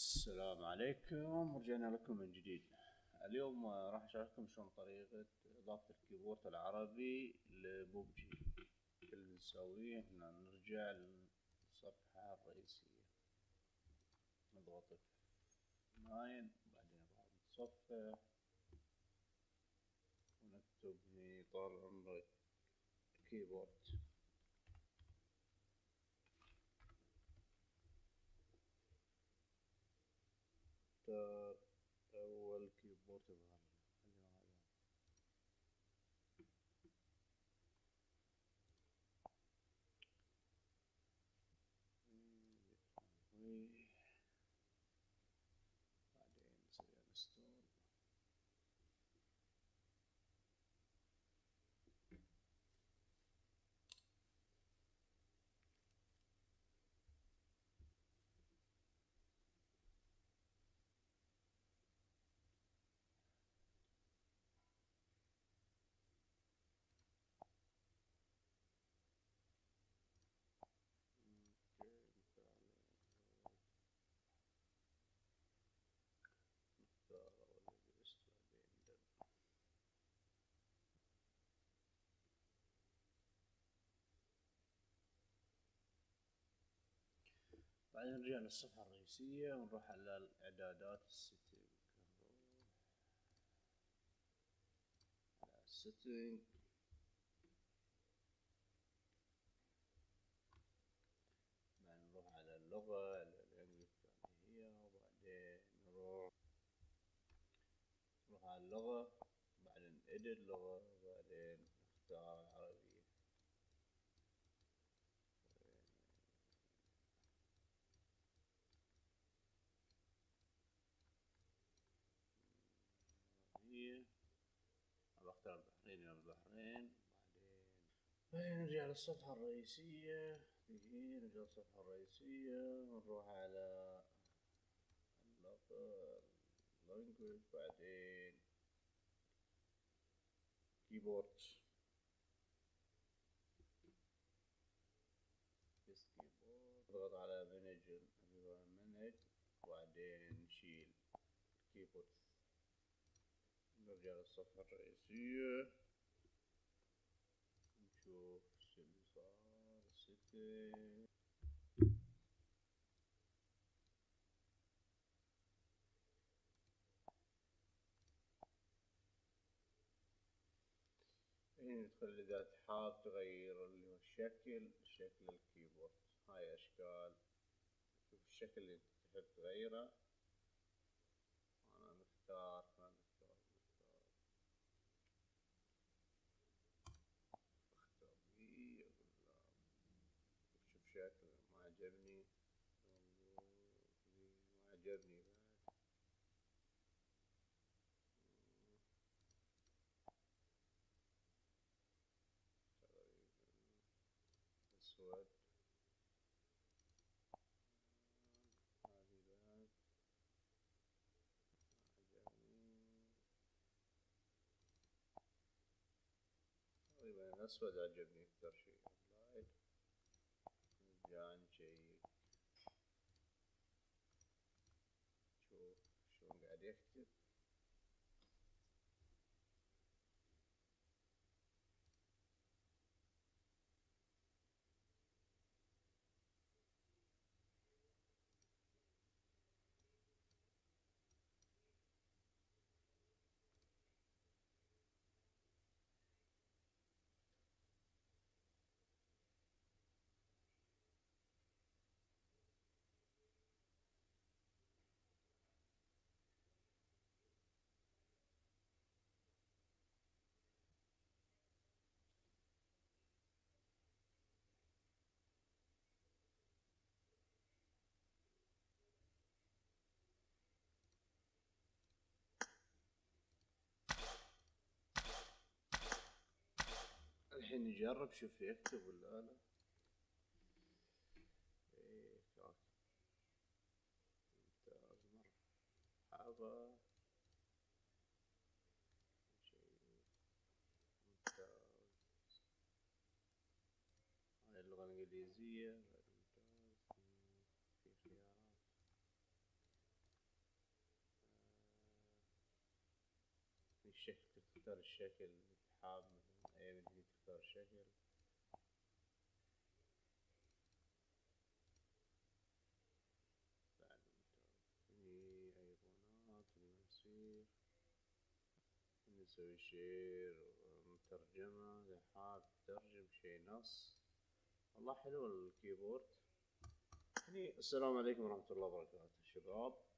السلام عليكم. رجعنا لكم من جديد. اليوم راح اشارككم شلون طريقة إضافة ال keyboard العربي لبوبجي اللي نسويه. إحنا نرجع للصفحة الرئيسية. نضغط F9 بعدين نروح نتصفح. ونكتب هني طال عمرك keyboard the, the OL cube بعدين نرجع للصفحة الرئيسية ونروح على الإعدادات ال setting ال setting بعدين نروح على اللغة الانجليزي هي وبعدين نروح نروح على اللغة بعدين edit لغة وبعدين نختار بختار البحرين يا البحرين. بعدين نرجع للصفحة الرئيسية. هي نرجع للصفحة الرئيسية. ونروح على language بعدين. كيبورد. بس كيبورد نضغط على manage manage وبعدين نشيل الكيبورد نرجع للصفحة الرئيسية نشوف شو اللي صار هنا ندخل إذا حاب تغير اللي هو الشكل شكل الكيبورد هاي أشكال شوف الشكل اللي تحب تغيره ما عجبني بعد اسود هذه بعد عجبني تقريبا الاسود عجبني أكثر شيء. نرجع نشيك شلون نجرب شوف يكتب ولا لا ممتاز مرحبا ممتاز هاي اللغة الإنجليزية ممتاز في خيارات الشكل تختار الشكل حاب مثلا اي تختار الشكل بعد هني أيقونات المسير نسوي share ومترجمة إذا حاب شي نص والله حلو الكيبورد يعني السلام عليكم ورحمة الله وبركاته شباب